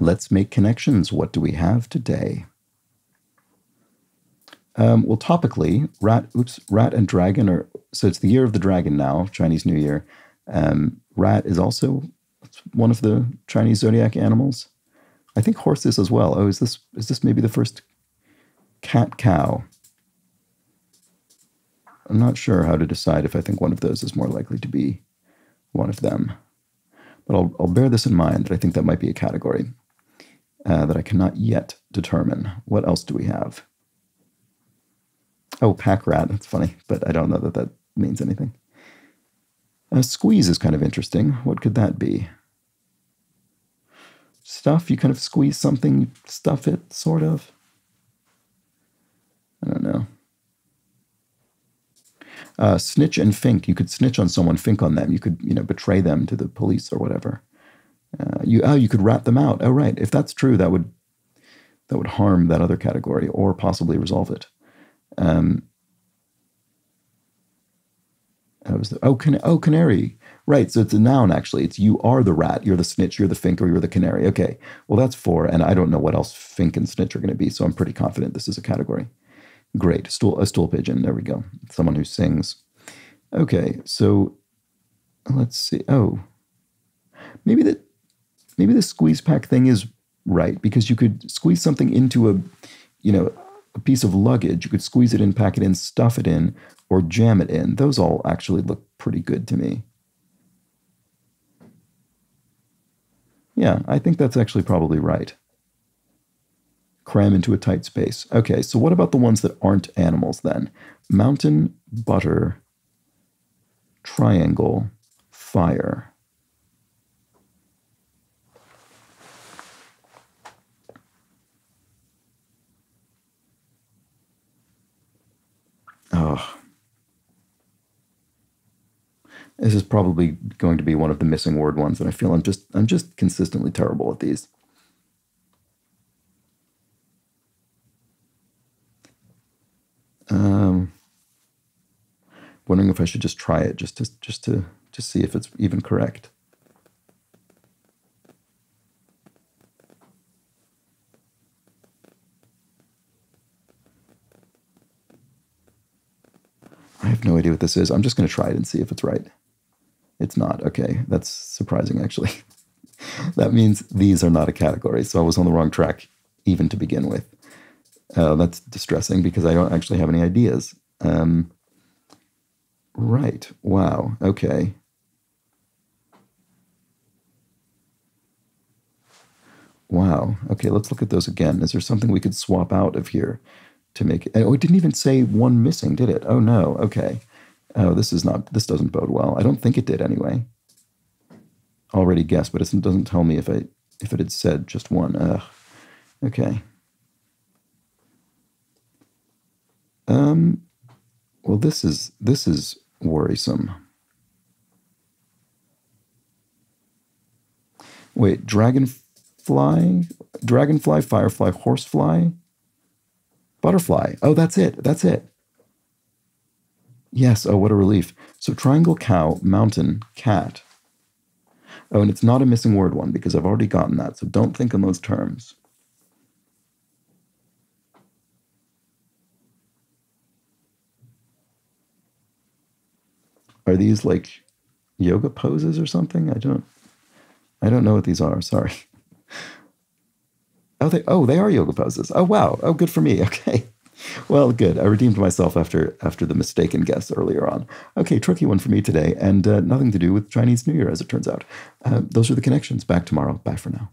let's make connections. What do we have today? Um, well, topically, rat, oops, rat and dragon are so it's the year of the dragon now, Chinese New Year. Um, rat is also one of the Chinese zodiac animals. I think horses as well. Oh, is this is this maybe the first cat cow? I'm not sure how to decide if I think one of those is more likely to be one of them. But I'll, I'll bear this in mind that I think that might be a category uh, that I cannot yet determine. What else do we have? Oh, pack rat. That's funny, but I don't know that that means anything. A squeeze is kind of interesting. What could that be? Stuff, you kind of squeeze something, stuff it, sort of. I don't know. Uh, snitch and fink. You could snitch on someone, fink on them. You could, you know, betray them to the police or whatever. Uh, you oh, you could rat them out. Oh, right. If that's true, that would that would harm that other category or possibly resolve it. Um, was the, oh, can, oh, canary. Right. So it's a noun, actually. It's you are the rat, you're the snitch, you're the fink, or you're the canary. Okay. Well, that's four. And I don't know what else fink and snitch are going to be. So I'm pretty confident this is a category. Great. Stool, a stool pigeon. There we go. Someone who sings. Okay. So let's see. Oh, maybe that, maybe the squeeze pack thing is right because you could squeeze something into a, you know, a piece of luggage. You could squeeze it in, pack it in, stuff it in, or jam it in. Those all actually look pretty good to me. Yeah, I think that's actually probably right. Cram into a tight space. Okay, so what about the ones that aren't animals then? Mountain, butter, triangle, fire. This is probably going to be one of the missing word ones, and I feel I'm just I'm just consistently terrible at these. Um, wondering if I should just try it just to just to just see if it's even correct. I have no idea what this is. I'm just going to try it and see if it's right. It's not. Okay, that's surprising actually. that means these are not a category. So I was on the wrong track even to begin with. Uh, that's distressing because I don't actually have any ideas. Um, right. Wow. Okay. Wow. Okay, let's look at those again. Is there something we could swap out of here to make it? Oh, it didn't even say one missing, did it? Oh, no. Okay oh, this is not, this doesn't bode well. I don't think it did anyway. Already guessed, but it doesn't tell me if I if it had said just one. Ugh. Okay. Um. Well, this is this is worrisome. Wait, dragonfly, dragonfly, firefly, horsefly, butterfly. Oh, that's it. That's it. Yes, oh, what a relief. So triangle, cow, mountain, cat. Oh, and it's not a missing word one because I've already gotten that, so don't think in those terms. Are these like yoga poses or something? I don't I don't know what these are, sorry. Oh, they oh, they are yoga poses. Oh wow. Oh, good for me. Okay. Well, good. I redeemed myself after after the mistaken guess earlier on. Okay, tricky one for me today, and uh, nothing to do with Chinese New Year, as it turns out. Uh, those are the connections. Back tomorrow. Bye for now.